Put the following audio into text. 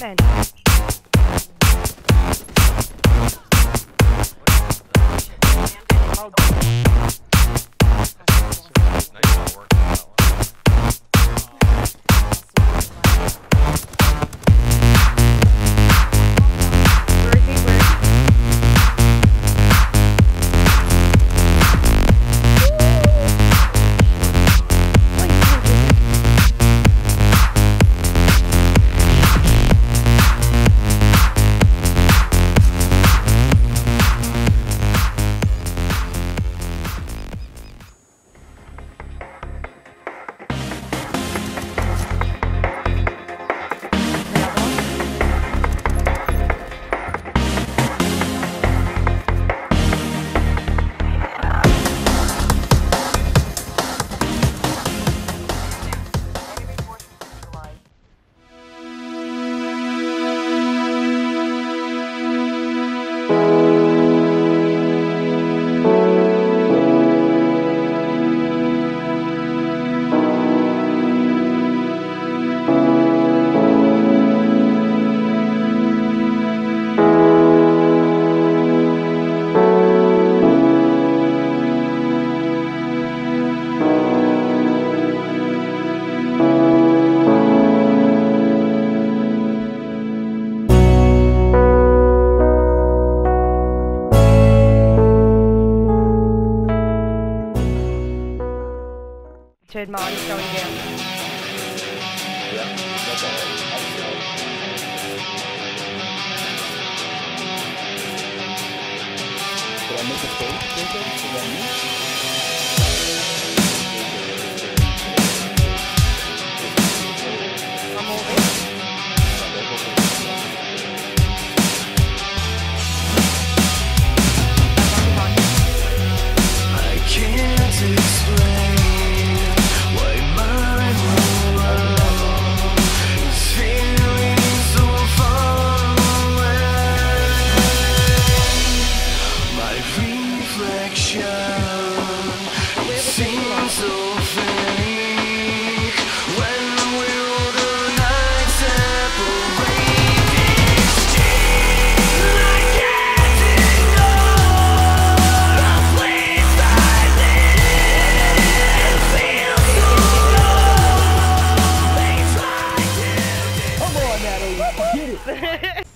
equipment. Is going down. Yeah, that's all right. Did I make a fake? Jacob? Is that face.